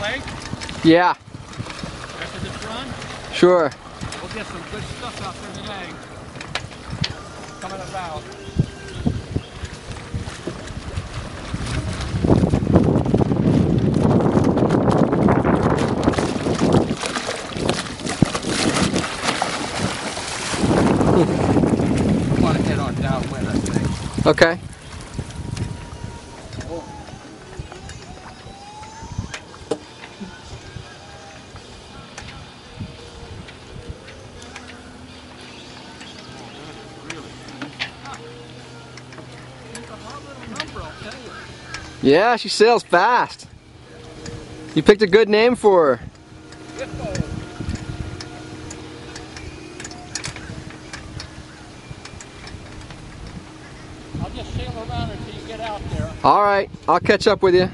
lake Yeah, after this run. sure. We'll get some good stuff out there today. Coming about. want to head on downwind, I think. Okay. Yeah, she sails fast. You picked a good name for her. I'll just sail around until you get out there. All right, I'll catch up with you.